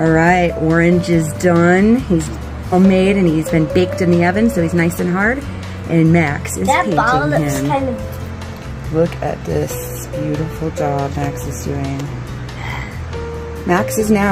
All right, orange is done. He's homemade and he's been baked in the oven, so he's nice and hard. And Max is That painting ball looks him. kind of Look at this beautiful job Max is doing. Max is now